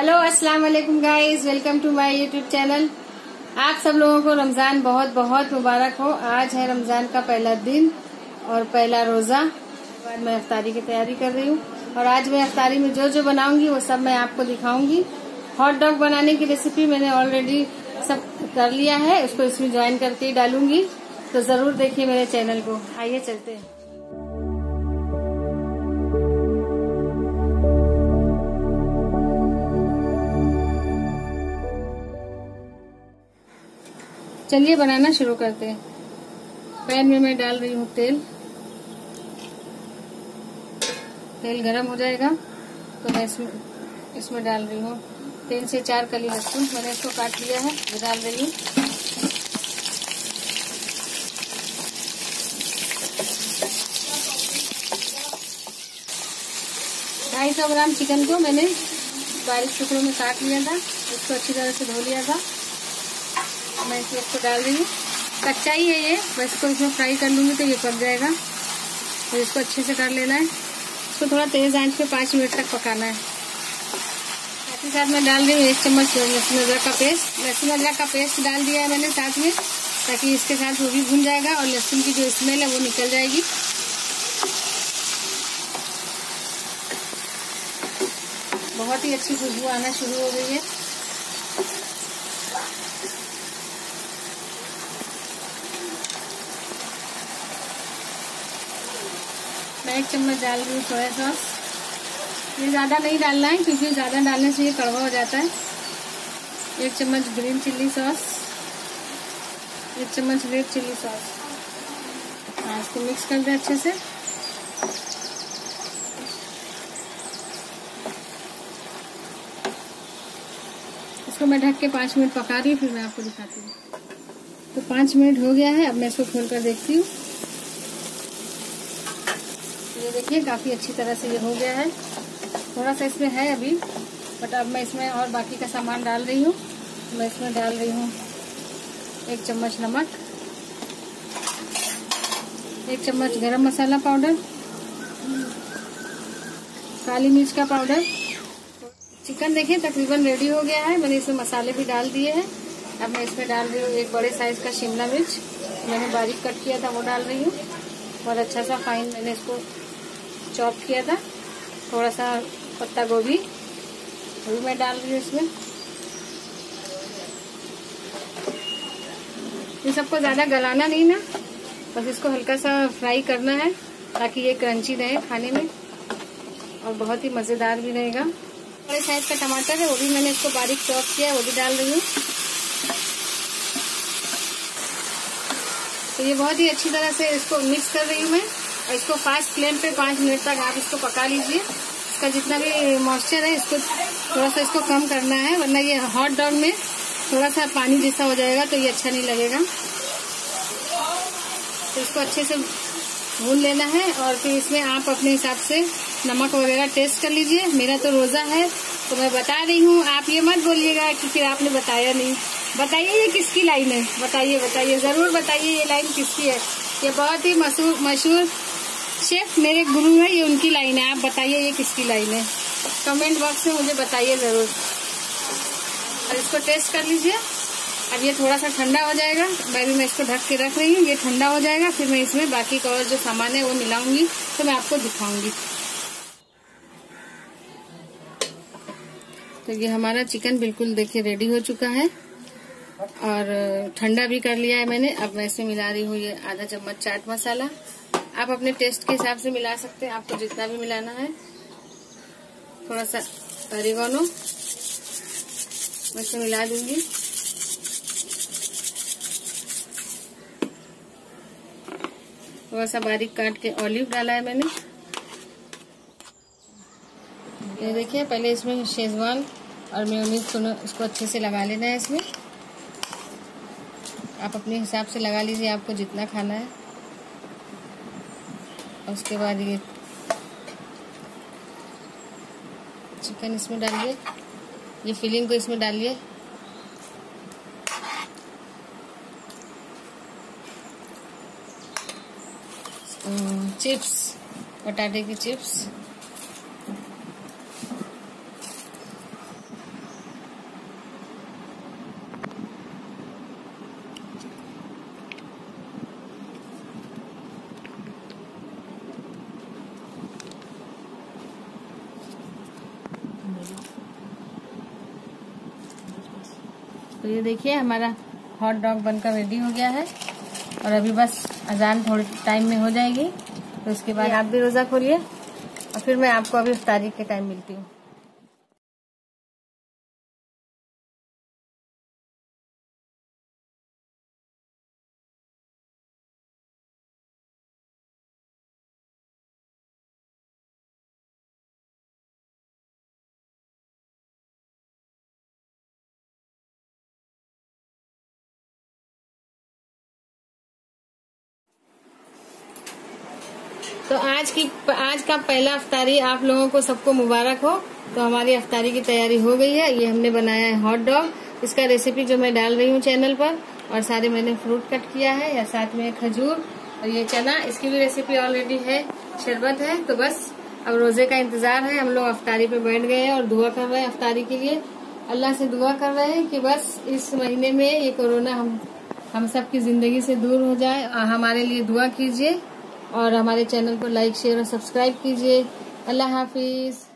Hello अस्सलाम वालेकुम guys welcome to my YouTube channel आप सब लोगों को रमज़ान बहुत बहुत मुबारक हो। आज है रमज़ान का पहला दिन और पहला रोजा। बाद मैं अफ्तारी की तैयारी कर रही हूँ। और आज मैं अफ्तारी में जो जो बनाऊँगी, वो सब मैं आपको दिखाऊँगी। हॉट डॉग बनाने की रेसिपी मैंने ऑलरेडी सब कर लिया है। उसको इसमें ज्वाइन करके ही डालूँगी। तो ज़रूर देखिए मेरे चैनल को। आइए चलते हैं। चलिए बनाना शुरू करते हैं। पैन में मैं डाल रही हूँ तेल। तेल गरम हो जाएगा तो मैं इसमें इसमें डाल रही हूँ। तीन से चार कली लहसुन मैंने इसको काट लिया है वो डाल रही हूँ। ढाई सौ ग्राम चिकन को मैंने बारीक टुकड़ों में काट लिया था, इसको अच्छी तरह से धो लिया था। मैं इसमें इसको डाल रही हूँ कच्चा ही है ये। बस इसको इसमें फ्राई कर लूँगी तो ये पक जाएगा। तो इसको अच्छे से कर लेना है। इसको थोड़ा तेज आँच पे पाँच मिनट तक पकाना है। साथ ही साथ मैं डाल रही हूँ एक चम्मच लहसुन अदरक का पेस्ट। लहसुन अदरक का पेस्ट डाल दिया है मैंने साथ में, ताकि इसके साथ वो भी भून जाएगा और लहसुन की जो स्मेल है वो निकल जाएगी। बहुत ही अच्छी खुशबू आना शुरू हो गई है। मैं एक चम्मच डाल रही हूँ सोया सॉस। ये ज़्यादा नहीं डालना है, क्योंकि ज़्यादा डालने से ये कड़वा हो जाता है। एक चम्मच ग्रीन चिल्ली सॉस। एक चम्मच रेड चिल्ली सॉस। हाँ इसको मिक्स कर दे अच्छे से। इसको मैं ढक के पाँच मिनट पका रही हूँ, फिर मैं आपको दिखाती हूँ। तो पाँच मिनट हो गया है, अब मैं इसको खोल कर देखती हूँ। देखिए, काफ़ी अच्छी तरह से ये हो गया है। थोड़ा सा इसमें है अभी बट अब मैं इसमें और बाकी का सामान डाल रही हूँ। मैं इसमें डाल रही हूँ एक चम्मच नमक, एक चम्मच गरम मसाला पाउडर, काली मिर्च का पाउडर। चिकन देखिए तकरीबन रेडी हो गया है। मैंने इसमें मसाले भी डाल दिए हैं। अब मैं इसमें डाल रही हूँ एक बड़े साइज़ का शिमला मिर्च। मैंने बारीक कट किया था, वो डाल रही हूँ। और अच्छा सा फाइन मैंने इसको चॉप किया था। थोड़ा सा पत्ता गोभी वो भी मैं डाल रही हूँ इसमें। ये सबको ज़्यादा गलाना नहीं ना। बस इसको हल्का सा फ्राई करना है ताकि ये क्रंची रहे खाने में। और बहुत ही मज़ेदार भी रहेगा। बड़े साइज़ का टमाटर है, वो भी मैंने इसको बारीक चॉप किया है, वो भी डाल रही हूँ। तो ये बहुत ही अच्छी तरह से इसको मिक्स कर रही हूँ मैं। इसको फास्ट फ्लेम पे पाँच मिनट तक आप इसको पका लीजिए। इसका जितना भी मॉइस्चर है, इसको थोड़ा सा इसको कम करना है, वरना ये हॉट डॉग में थोड़ा सा पानी जैसा हो जाएगा तो ये अच्छा नहीं लगेगा। तो इसको अच्छे से भून लेना है और फिर इसमें आप अपने हिसाब से नमक वगैरह टेस्ट कर लीजिए। मेरा तो रोज़ा है तो मैं बता रही हूँ, आप ये मत बोलिएगा कि फिर आपने बताया नहीं। बताइए ये किसकी लाइन है? बताइए बताइए, ज़रूर बताइए ये लाइन किसकी है? ये बहुत ही मशहूर मशहूर शेफ, मेरे गुरु है, ये उनकी लाइन है, आप बताइए ये किसकी लाइन है? कमेंट बॉक्स में मुझे बताइए ज़रूर। और इसको टेस्ट कर लीजिए। अब ये थोड़ा सा ठंडा हो जाएगा। मैं भी मैं इसको ढक के रख रही हूँ। ये ठंडा हो जाएगा। फिर मैं इसमें बाकी का और जो सामान है वो मिलाऊँगी। तो मैं आपको दिखाऊँगी। तो ये हमारा चिकन बिल्कुल देखिए रेडी हो चुका है। और ठंडा भी कर लिया है मैंने। अब मैं इसमें मिला रही हूँ ये आधा चम्मच चाट मसाला। आप अपने टेस्ट के हिसाब से मिला सकते हैं। आपको जितना भी मिलाना है। थोड़ा सा अरिगोनो मैं इसमें मिला दूँगी। थोड़ा सा बारीक काट के ऑलिव डाला है मैंने। ये देखिए, पहले इसमें शेजवान और मेयोनीज दोनों इसको अच्छे से लगा लेना है इसमें। आप अपने हिसाब से लगा लीजिए, आपको जितना खाना है। उसके बाद ये चिकन इसमें डालिए। ये फिलिंग को इसमें डालिए। चिप्स पटाटे की चिप्स तो ये देखिए हमारा हॉट डॉग बनकर रेडी हो गया है। और अभी बस अजान थोड़े टाइम में हो जाएगी। तो उसके बाद आप भी रोज़ा खोलिए। और फिर मैं आपको अभी तारीख के टाइम मिलती हूँ। तो आज की, आज का पहला अफ्तारी आप लोगों को सबको मुबारक हो। तो हमारी अफ्तारी की तैयारी हो गई है। ये हमने बनाया है हॉट डॉग इसका रेसिपी जो मैं डाल रही हूँ चैनल पर, और सारे मैंने फ्रूट कट किया है, या साथ में खजूर और ये चना, इसकी भी रेसिपी ऑलरेडी है। शरबत है तो बस अब रोज़े का इंतज़ार है। हम लोग अफ्तारी पे बैठ गए हैं और दुआ कर रहे हैं अफ्तारी के लिए। अल्लाह से दुआ कर रहे हैं कि बस इस महीने में ये कोरोना हम हम सबकी ज़िंदगी से दूर हो जाए। हमारे लिए दुआ कीजिए। और हमारे चैनल को लाइक शेयर और सब्सक्राइब कीजिए। अल्लाह हाफिज़।